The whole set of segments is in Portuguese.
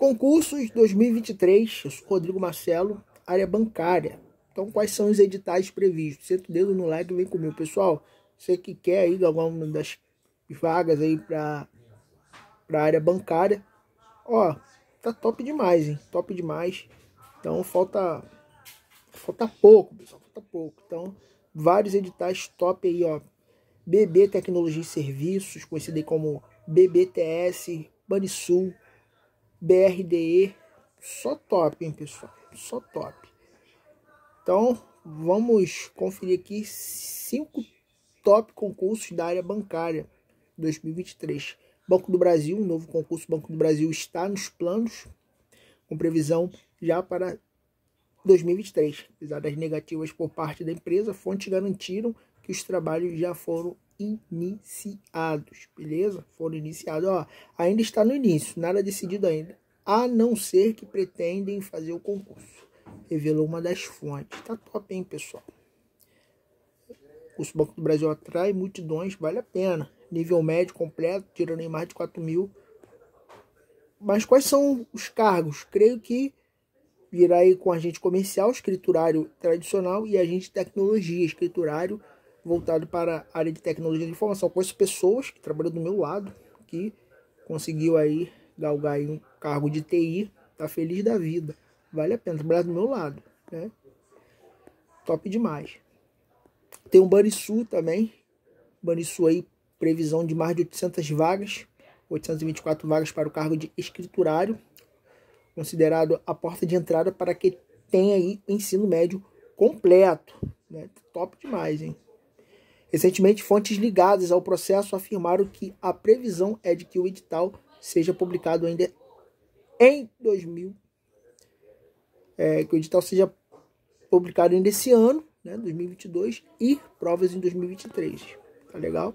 Concursos 2023, eu sou Rodrigo Marcelo, área bancária. Então, quais são os editais previstos? Senta o dedo no like e vem comigo. Pessoal, você que quer aí alguma das vagas aí para a área bancária, ó, tá top demais, hein? Top demais. Então, falta falta pouco, pessoal, falta pouco. Então, vários editais top aí, ó. BB Tecnologia e Serviços, conhecido como BBTS, Banisul, BRDE, só top, hein, pessoal? Só top. Então, vamos conferir aqui cinco top concursos da área bancária 2023. Banco do Brasil, um novo concurso Banco do Brasil está nos planos, com previsão já para 2023. Apesar das negativas por parte da empresa, fontes garantiram que os trabalhos já foram iniciados, beleza? Foram iniciados, ó, ainda está no início, nada decidido ainda, a não ser que pretendem fazer o concurso. Revelou uma das fontes. Tá top, hein, pessoal? O Banco do Brasil atrai multidões, vale a pena. Nível médio completo, tirando em mais de 4 mil. Mas quais são os cargos? Creio que virá aí com agente comercial, escriturário tradicional e agente de tecnologia, escriturário voltado para a área de tecnologia de informação. Conheço pessoas que trabalham do meu lado, que conseguiu aí galgar aí um cargo de TI, tá feliz da vida. Vale a pena trabalhar do meu lado, né? Top demais. Tem um Banisul também. Banisul aí, previsão de mais de 800 vagas. 824 vagas para o cargo de escriturário. Considerado a porta de entrada para quem tem aí ensino médio completo. Né? Top demais, hein? Recentemente, fontes ligadas ao processo afirmaram que a previsão é de que o edital seja publicado ainda em 2000, é, que o edital seja publicado ainda esse ano, né, 2022, e provas em 2023. Tá legal?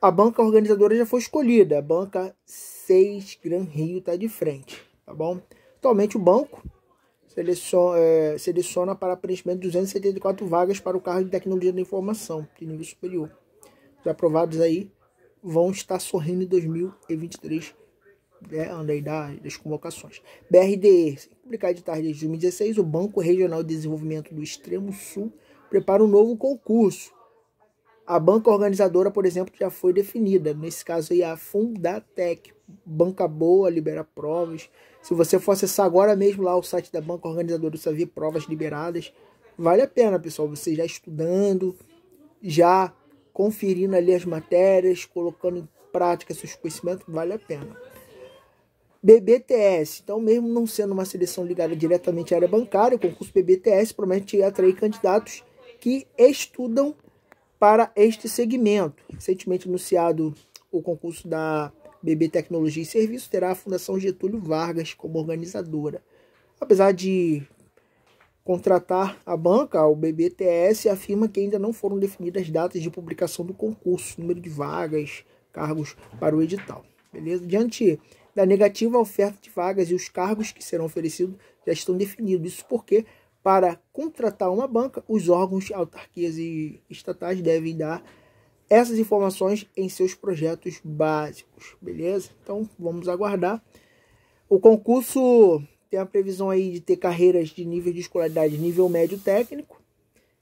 A banca organizadora já foi escolhida, a banca 6 Gran Rio está de frente, tá bom? Atualmente o banco seleciona, é, seleciona para preenchimento de 274 vagas para o cargo de tecnologia da informação de nível superior. Os aprovados aí vão estar sorrindo em 2023, né, ano aí das convocações. BRDE, publicado de tarde de 2016, o Banco Regional de Desenvolvimento do Extremo Sul prepara um novo concurso. A banca organizadora, por exemplo, já foi definida. Nesse caso aí, a Fundatec. Banca boa, libera provas. Se você for acessar agora mesmo lá o site da banca organizadora, você vai ver provas liberadas. Vale a pena, pessoal, você já estudando, já conferindo ali as matérias, colocando em prática seus conhecimentos, vale a pena. BBTS, então mesmo não sendo uma seleção ligada diretamente à área bancária, o concurso BBTS promete atrair candidatos que estudam para este segmento. Recentemente anunciado o concurso da BB Tecnologia e Serviços terá a Fundação Getúlio Vargas como organizadora. Apesar de contratar a banca, o BBTS afirma que ainda não foram definidas datas de publicação do concurso, número de vagas, cargos para o edital. Beleza? Diante da negativa oferta de vagas e os cargos que serão oferecidos já estão definidos. Isso porque, para contratar uma banca, os órgãos, autarquias e estatais devem dar essas informações em seus projetos básicos, beleza? Então vamos aguardar. O concurso tem a previsão aí de ter carreiras de nível de escolaridade nível médio técnico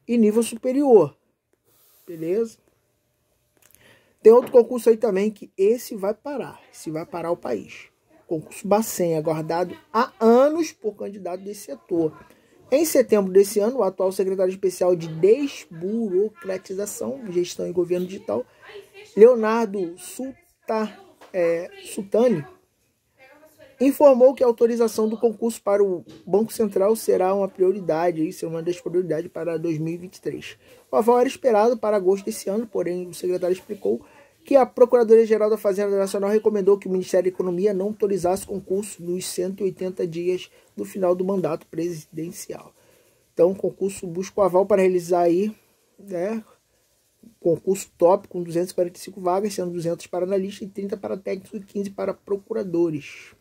e nível superior, beleza? Tem outro concurso aí também que esse vai parar, esse vai parar o país. Concurso Bacen, aguardado há anos por candidato desse setor. Em setembro desse ano, o atual secretário especial de Desburocratização, Gestão e Governo Digital, Leonardo é, Sultani, informou que a autorização do concurso para o Banco Central será uma prioridade, será uma das prioridades para 2023. O aval era esperado para agosto desse ano, porém o secretário explicou que a Procuradoria-Geral da Fazenda Nacional recomendou que o Ministério da Economia não autorizasse concurso nos 180 dias do final do mandato presidencial. Então, o concurso busca o aval para realizar aí, né, concurso top com 245 vagas, sendo 200 para analistas e 30 para técnicos e 15 para procuradores.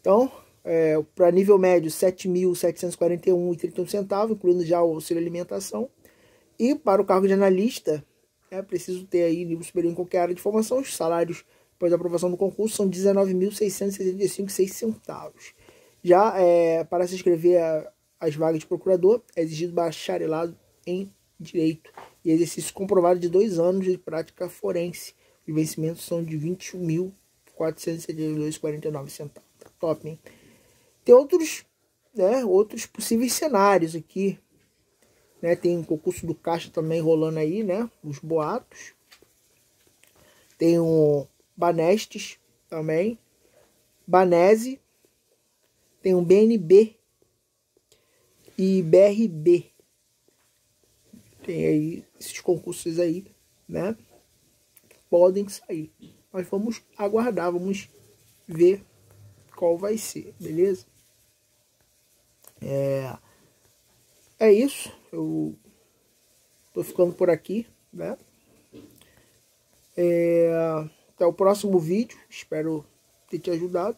Então, é, para nível médio, R$ 7.741,31 centavos, incluindo já o auxílio alimentação. E para o cargo de analista, é preciso ter aí nível superior em qualquer área de formação. Os salários Após a aprovação do concurso, são 19.675,06 centavos. Já é, para se inscrever as vagas de procurador, é exigido bacharelado em Direito e exercício comprovado de dois anos de prática forense. Os vencimentos são de 21.472,49 centavos. Tá top, hein? Tem outros, né, outros possíveis cenários aqui. Né? Tem concurso do Caixa também rolando aí, né? Os boatos. Tem o Banestes também. Banese. Tem o BNB e BRB. Tem aí esses concursos aí, né? Podem sair. Mas vamos aguardar, vamos ver qual vai ser, beleza? É, é isso. Eu tô ficando por aqui, né? É, até o próximo vídeo. Espero ter te ajudado.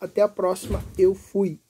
Até a próxima. Eu fui.